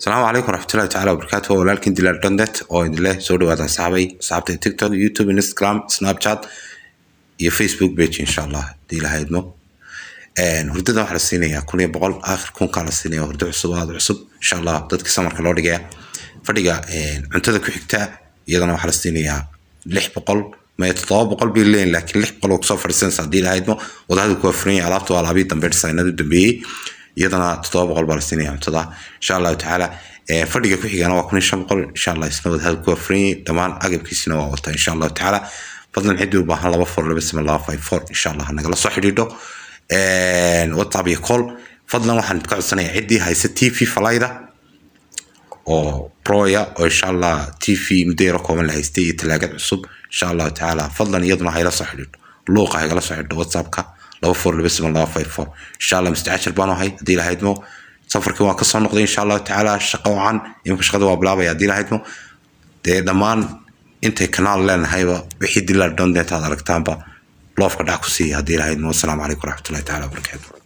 asalaamu calaykum waraxmatullahi tacaala wabarakaatu walaalkiin dilaal dondet oo idinleh soo dhawaada asxaabay asxaabta tiktok youtube instagram snapchat iyo facebook page insha allah haddii ilaha waxaa la siinayaa kun iyo boqol aakhir kunkaa la siinaya hurdo cusub aada cusub insha allah dadka samarka loo dhigaya fadhiga cuntada ku xigta iyadana waxaa la siinayaa lix boqol maya toddoba boqol bay leeyihiin laakiin lix boqol oo ku soo fadhiisanaysa haddii ilaha wadahadu ku wafuran yahay alaabta waa alaabihii dambe dhisaynadu dambeeyey iyadana toddoba boqol baa la cuntada. Insha allahu tacaala fadhiga ku xigana waa kun shan boqol. Insha allah isna wadahadu ku wafuran yahay dhammaan agabkiisina waa wata insha allahu tacaala fadlan ciddii u baahan laba four laba seven laba five four insha allah nagala soo xidhiidho. Whatsapp iyo call. Fadlan waxaan ka codsanayaa ciddii haysa t v falayda oo proya oo insha allah t v muddo yaro kooban la haystay iyo talaagad cusub. Insha allahu tacaala fadlan iyaduna hayla soo xidhiidho. Luuqa haygala soo xidhiidho whatsappka laba four laba seven laba five four. Insha allah mustacajir baan ahay haddii lahaydmo safarkii waan ka soo noqday insha allahu tacaala shaqo wacan imika shaqada waa bilaabaya haddii lahaydmo dee dhammaan intay kanaal leenahayba wixii dilaal dondeet aad aragtaanba loofka dhac ku siiya haddii lahaydmo wasalaamu calaykum waraxmatullahi tacaala wabarakaatu